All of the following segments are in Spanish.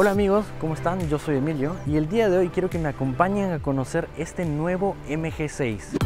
Hola amigos, ¿cómo están? Yo soy Emilio y el día de hoy quiero que me acompañen a conocer este nuevo MG6.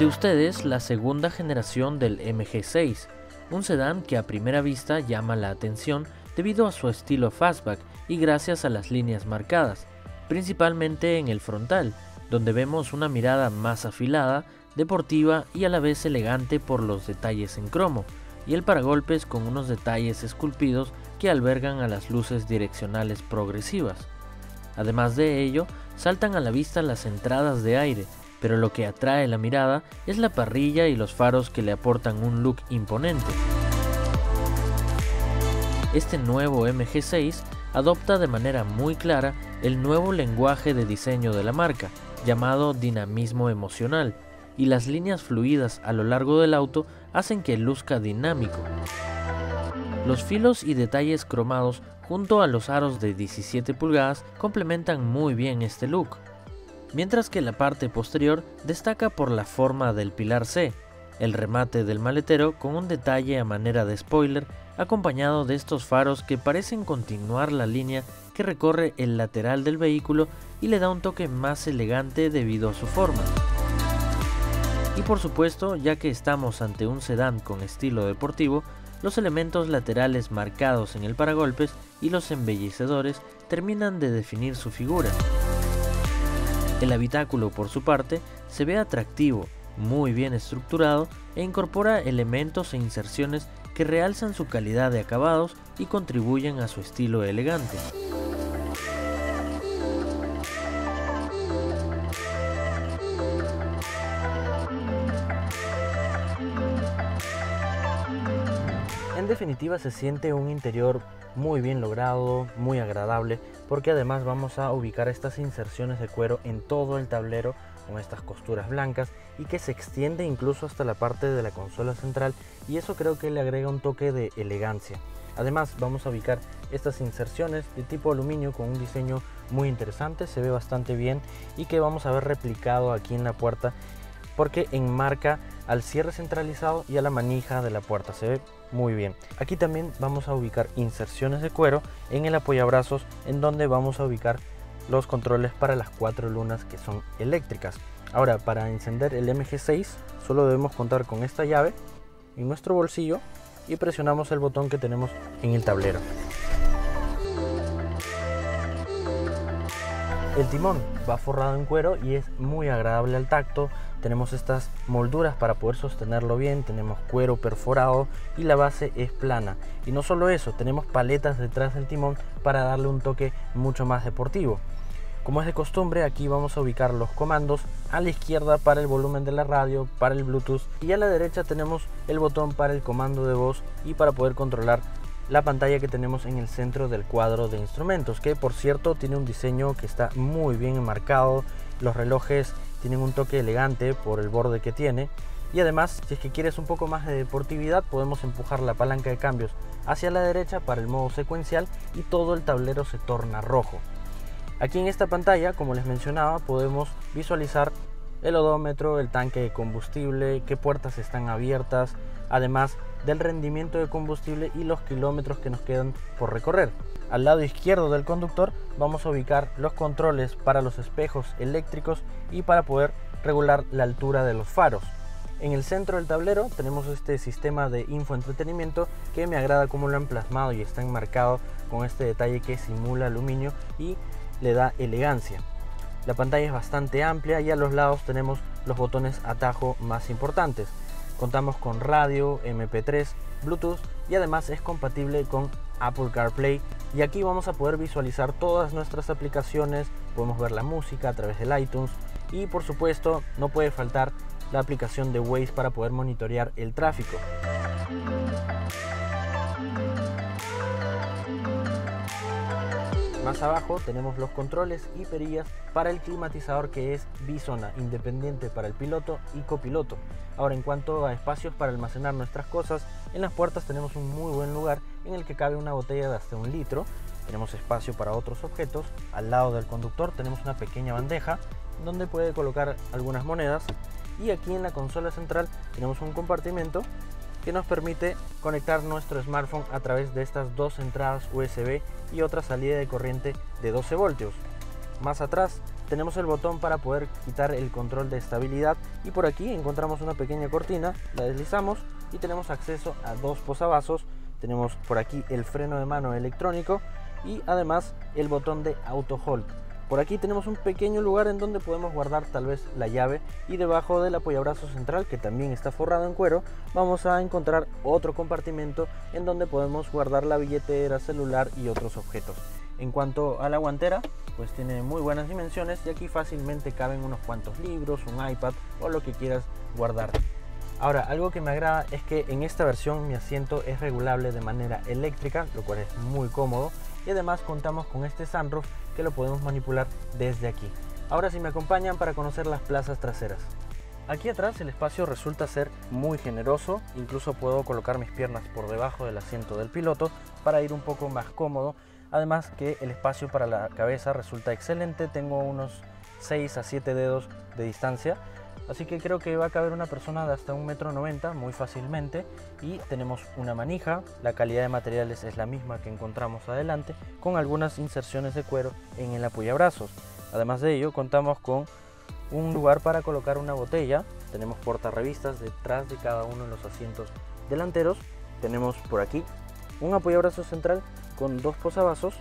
Ante ustedes la segunda generación del MG6, un sedán que a primera vista llama la atención debido a su estilo fastback y gracias a las líneas marcadas, principalmente en el frontal, donde vemos una mirada más afilada, deportiva y a la vez elegante por los detalles en cromo, y el paragolpes con unos detalles esculpidos que albergan a las luces direccionales progresivas. Además de ello, saltan a la vista las entradas de aire, pero lo que atrae la mirada es la parrilla y los faros que le aportan un look imponente. Este nuevo MG6 adopta de manera muy clara el nuevo lenguaje de diseño de la marca, llamado dinamismo emocional, y las líneas fluidas a lo largo del auto hacen que luzca dinámico. Los filos y detalles cromados junto a los aros de 17 pulgadas complementan muy bien este look mientras que la parte posterior destaca por la forma del pilar C, el remate del maletero con un detalle a manera de spoiler acompañado de estos faros que parecen continuar la línea que recorre el lateral del vehículo y le da un toque más elegante debido a su forma. Y por supuesto, ya que estamos ante un sedán con estilo deportivo, los elementos laterales marcados en el paragolpes y los embellecedores terminan de definir su figura. El habitáculo, por su parte, se ve atractivo, muy bien estructurado e incorpora elementos e inserciones que realzan su calidad de acabados y contribuyen a su estilo elegante. En definitiva se siente un interior muy bien logrado, muy agradable, porque además vamos a ubicar estas inserciones de cuero en todo el tablero con estas costuras blancas y que se extiende incluso hasta la parte de la consola central y eso creo que le agrega un toque de elegancia. Además vamos a ubicar estas inserciones de tipo aluminio con un diseño muy interesante, se ve bastante bien y que vamos a ver replicado aquí en la puerta porque enmarca al cierre centralizado y a la manija de la puerta. Se ve muy bien. Aquí también vamos a ubicar inserciones de cuero en el apoyabrazos en donde vamos a ubicar los controles para las cuatro lunas que son eléctricas. Ahora, para encender el MG6 solo debemos contar con esta llave en nuestro bolsillo y presionamos el botón que tenemos en el tablero. El timón va forrado en cuero y es muy agradable al tacto. Tenemos estas molduras para poder sostenerlo bien, tenemos cuero perforado y la base es plana. Y no solo eso, tenemos paletas detrás del timón para darle un toque mucho más deportivo. Como es de costumbre, aquí vamos a ubicar los comandos a la izquierda para el volumen de la radio, para el Bluetooth y a la derecha tenemos el botón para el comando de voz y para poder controlar la pantalla que tenemos en el centro del cuadro de instrumentos, que por cierto tiene un diseño que está muy bien enmarcado, los relojes tienen un toque elegante por el borde que tiene. Y además si es que quieres un poco más de deportividad podemos empujar la palanca de cambios hacia la derecha para el modo secuencial y todo el tablero se torna rojo. Aquí en esta pantalla, como les mencionaba, podemos visualizar el odómetro, el tanque de combustible, qué puertas están abiertas, además del rendimiento de combustible y los kilómetros que nos quedan por recorrer. Al lado izquierdo del conductor vamos a ubicar los controles para los espejos eléctricos y para poder regular la altura de los faros. En el centro del tablero tenemos este sistema de infoentretenimiento que me agrada cómo lo han plasmado y está enmarcado con este detalle que simula aluminio y le da elegancia. La pantalla es bastante amplia y a los lados tenemos los botones atajo más importantes. Contamos con radio, MP3, Bluetooth y además es compatible con Apple CarPlay. Y aquí vamos a poder visualizar todas nuestras aplicaciones, podemos ver la música a través del iTunes. Y por supuesto no puede faltar la aplicación de Waze para poder monitorear el tráfico. Más abajo tenemos los controles y perillas para el climatizador que es bisona, independiente para el piloto y copiloto. Ahora en cuanto a espacios para almacenar nuestras cosas, en las puertas tenemos un muy buen lugar en el que cabe una botella de hasta un litro. Tenemos espacio para otros objetos. Al lado del conductor tenemos una pequeña bandeja donde puede colocar algunas monedas. Y aquí en la consola central tenemos un compartimento que nos permite conectar nuestro smartphone a través de estas dos entradas USB y otra salida de corriente de 12 voltios. Más atrás tenemos el botón para poder quitar el control de estabilidad y por aquí encontramos una pequeña cortina, la deslizamos y tenemos acceso a dos posavasos. Tenemos por aquí el freno de mano electrónico y además el botón de auto hold por aquí tenemos un pequeño lugar en donde podemos guardar tal vez la llave y debajo del apoyabrazo central que también está forrado en cuero vamos a encontrar otro compartimento en donde podemos guardar la billetera, celular y otros objetos. En cuanto a la guantera, pues tiene muy buenas dimensiones y aquí fácilmente caben unos cuantos libros, un iPad o lo que quieras guardar. Ahora, algo que me agrada es que en esta versión mi asiento es regulable de manera eléctrica, lo cual es muy cómodo y además contamos con este sunroof que lo podemos manipular desde aquí. Ahora si me acompañan para conocer las plazas traseras. Aquí atrás el espacio resulta ser muy generoso, incluso puedo colocar mis piernas por debajo del asiento del piloto para ir un poco más cómodo. Además que el espacio para la cabeza resulta excelente, tengo unos 6 a 7 dedos de distancia Así que creo que va a caber una persona de hasta un metro noventa muy fácilmente. Y tenemos una manija, la calidad de materiales es la misma que encontramos adelante con algunas inserciones de cuero en el apoyabrazos. Además de ello contamos con un lugar para colocar una botella, tenemos revistas detrás de cada uno de los asientos delanteros, tenemos por aquí un apoyabrazo central con dos posavasos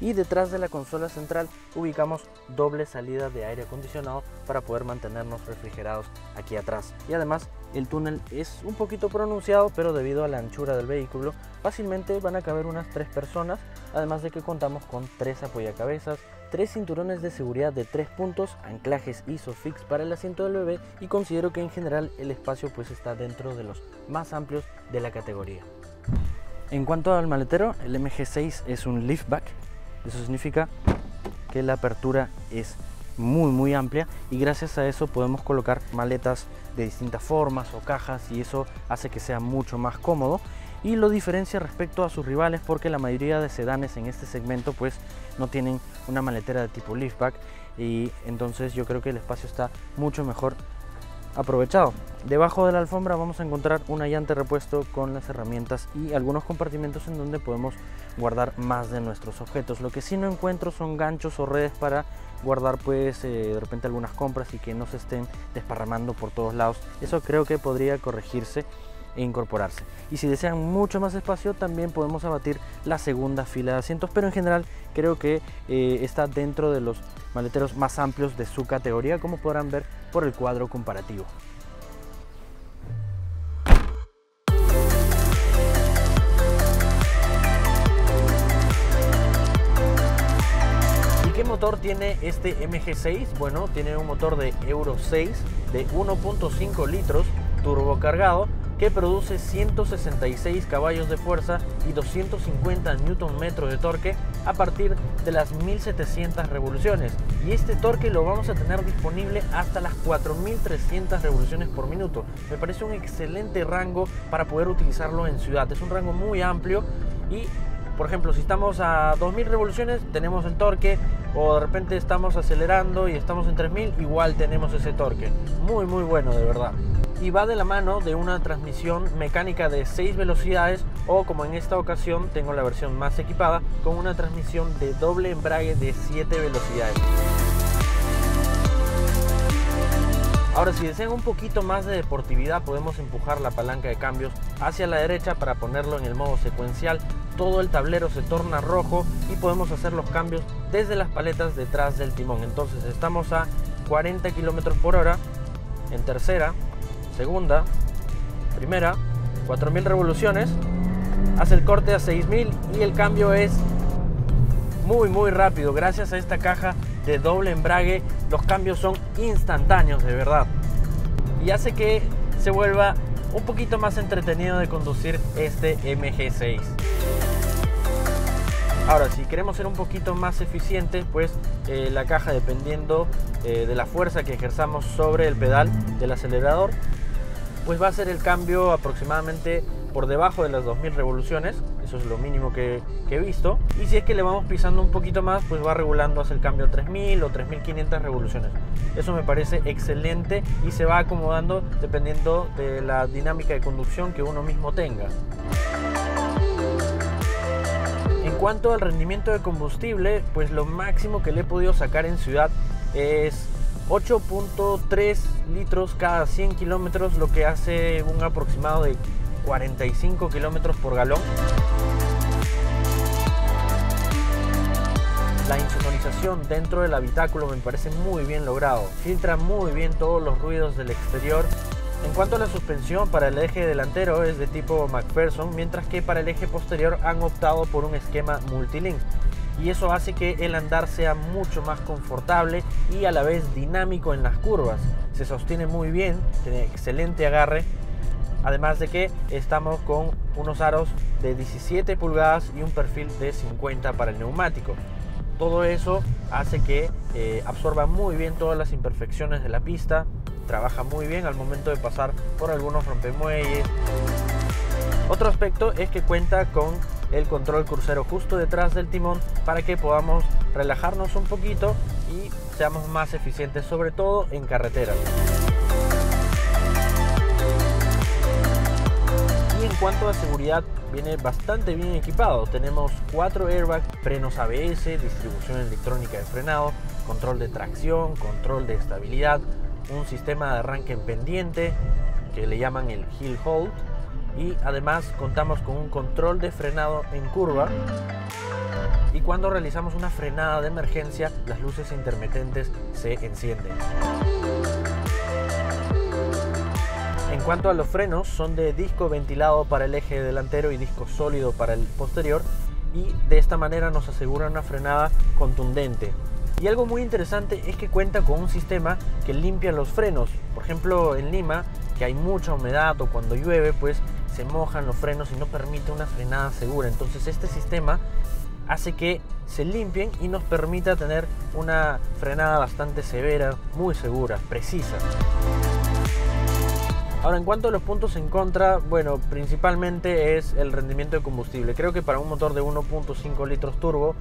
y detrás de la consola central ubicamos doble salida de aire acondicionado para poder mantenernos refrigerados aquí atrás y además el túnel es un poquito pronunciado pero debido a la anchura del vehículo fácilmente van a caber unas tres personas además de que contamos con tres apoyacabezas tres cinturones de seguridad de tres puntos, anclajes ISOFIX para el asiento del bebé y considero que en general el espacio pues está dentro de los más amplios de la categoría. En cuanto al maletero, el MG6 es un liftback eso significa que la apertura es muy muy amplia y gracias a eso podemos colocar maletas de distintas formas o cajas y eso hace que sea mucho más cómodo y lo diferencia respecto a sus rivales porque la mayoría de sedanes en este segmento pues no tienen una maletera de tipo liftback y entonces yo creo que el espacio está mucho mejor aprovechado. Debajo de la alfombra vamos a encontrar una llanta repuesto con las herramientas y algunos compartimentos en donde podemos guardar más de nuestros objetos. Lo que sí no encuentro son ganchos o redes para guardar pues eh, de repente algunas compras y que no se estén desparramando por todos lados. Eso creo que podría corregirse e incorporarse. Y si desean mucho más espacio, también podemos abatir la segunda fila de asientos, pero en general creo que eh, está dentro de los maleteros más amplios de su categoría, como podrán ver por el cuadro comparativo. ¿Y qué motor tiene este MG6? Bueno, tiene un motor de Euro 6 de 1.5 litros turbo cargado que produce 166 caballos de fuerza y 250 Nm de torque a partir de las 1700 revoluciones. Y este torque lo vamos a tener disponible hasta las 4300 revoluciones por minuto. Me parece un excelente rango para poder utilizarlo en ciudad. Es un rango muy amplio y por ejemplo, si estamos a 2000 revoluciones, tenemos el torque, o de repente estamos acelerando y estamos en 3000, igual tenemos ese torque. Muy, muy bueno, de verdad y va de la mano de una transmisión mecánica de 6 velocidades o como en esta ocasión tengo la versión más equipada con una transmisión de doble embrague de 7 velocidades. Ahora si desean un poquito más de deportividad podemos empujar la palanca de cambios hacia la derecha para ponerlo en el modo secuencial. Todo el tablero se torna rojo y podemos hacer los cambios desde las paletas detrás del timón. Entonces estamos a 40 km por hora en tercera, segunda, primera, 4000 revoluciones, hace el corte a 6000 y el cambio es muy muy rápido. Gracias a esta caja de doble embrague, los cambios son instantáneos de verdad. Y hace que se vuelva un poquito más entretenido de conducir este MG6. Ahora, si queremos ser un poquito más eficientes, pues eh, la caja, dependiendo eh, de la fuerza que ejerzamos sobre el pedal del acelerador, pues va a ser el cambio aproximadamente por debajo de las 2000 revoluciones, eso es lo mínimo que, he visto, y si es que le vamos pisando un poquito más, pues va regulando hacia el cambio a 3000 o 3500 revoluciones. Eso me parece excelente y se va acomodando dependiendo de la dinámica de conducción que uno mismo tenga. En cuanto al rendimiento de combustible, pues lo máximo que le he podido sacar en ciudad es 8.3 litros cada 100 kilómetros, lo que hace un aproximado de 45 kilómetros por galón. La insonorización dentro del habitáculo me parece muy bien logrado. Filtra muy bien todos los ruidos del exterior. En cuanto a la suspensión para el eje delantero es de tipo McPherson, mientras que para el eje posterior han optado por un esquema multilink y eso hace que el andar sea mucho más confortable y a la vez dinámico en las curvas. Se sostiene muy bien, tiene excelente agarre, además de que estamos con unos aros de 17 pulgadas y un perfil de 50 para el neumático. Todo eso hace que eh, absorba muy bien todas las imperfecciones de la pista, trabaja muy bien al momento de pasar por algunos rompemuelles. Otro aspecto es que cuenta con el control crucero justo detrás del timón para que podamos relajarnos un poquito y seamos más eficientes, sobre todo en carretera. Y en cuanto a seguridad, viene bastante bien equipado. Tenemos 4 airbags, frenos ABS, distribución electrónica de frenado, control de tracción, control de estabilidad, un sistema de arranque en pendiente que le llaman el hill hold y además contamos con un control de frenado en curva y cuando realizamos una frenada de emergencia las luces intermitentes se encienden. En cuanto a los frenos, son de disco ventilado para el eje delantero y disco sólido para el posterior y de esta manera nos asegura una frenada contundente. Y algo muy interesante es que cuenta con un sistema que limpia los frenos. Por ejemplo, en Lima, que hay mucha humedad o cuando llueve, pues se mojan los frenos y no permite una frenada segura. Entonces este sistema hace que se limpien y nos permita tener una frenada bastante severa, muy segura, precisa. Ahora, en cuanto a los puntos en contra, bueno, principalmente es el rendimiento de combustible. Creo que para un motor de 1.5 litros turbo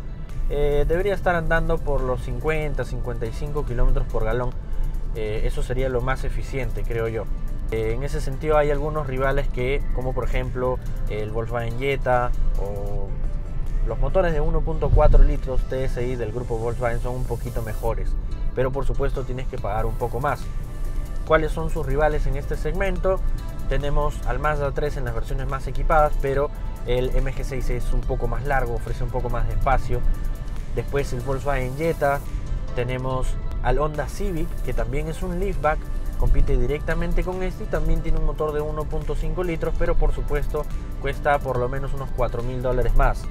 eh, debería estar andando por los 50, 55 kilómetros por galón. Eh, eso sería lo más eficiente, creo yo. Eh, en ese sentido hay algunos rivales que, como por ejemplo el Volkswagen Jetta o los motores de 1.4 litros TSI del grupo Volkswagen son un poquito mejores, pero por supuesto tienes que pagar un poco más. ¿Cuáles son sus rivales en este segmento? Tenemos al Mazda 3 en las versiones más equipadas, pero el MG6 es un poco más largo, ofrece un poco más de espacio. Después el Volkswagen Jetta, tenemos al Honda Civic, que también es un liftback, compite directamente con este y también tiene un motor de 1.5 litros, pero por supuesto cuesta por lo menos unos 4 mil dólares más.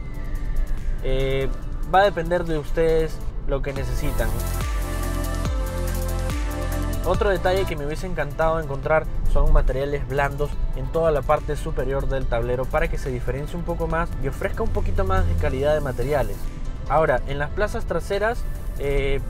Eh, va a depender de ustedes lo que necesitan. Otro detalle que me hubiese encantado encontrar son materiales blandos en toda la parte superior del tablero para que se diferencie un poco más y ofrezca un poquito más de calidad de materiales. Ahora, en las plazas traseras eh,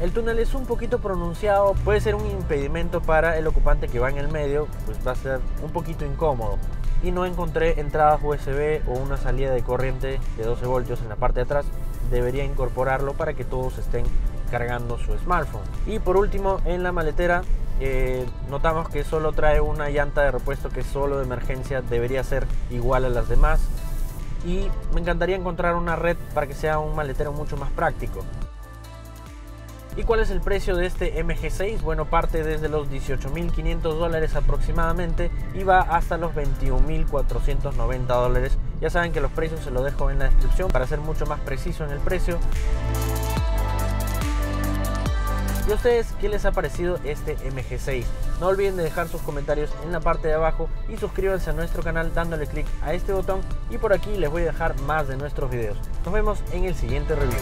el túnel es un poquito pronunciado, puede ser un impedimento para el ocupante que va en el medio, pues va a ser un poquito incómodo. Y no encontré entradas USB o una salida de corriente de 12 voltios en la parte de atrás. Debería incorporarlo para que todos estén cargando su smartphone. Y por último, en la maletera eh, notamos que solo trae una llanta de repuesto que solo de emergencia debería ser igual a las demás. Y me encantaría encontrar una red para que sea un maletero mucho más práctico. ¿Y cuál es el precio de este MG6? Bueno, parte desde los 18.500 dólares aproximadamente y va hasta los 21.490 dólares. Ya saben que los precios se los dejo en la descripción para ser mucho más preciso en el precio. ¿Y a ustedes qué les ha parecido este MG6? No olviden de dejar sus comentarios en la parte de abajo y suscríbanse a nuestro canal dándole clic a este botón y por aquí les voy a dejar más de nuestros videos. Nos vemos en el siguiente review.